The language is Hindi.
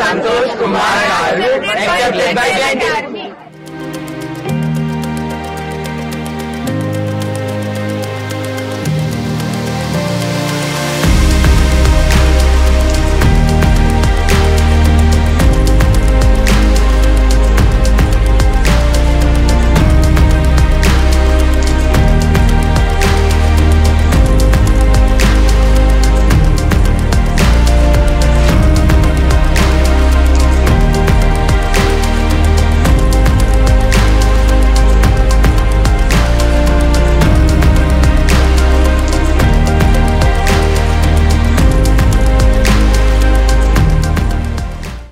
संतोष कुमार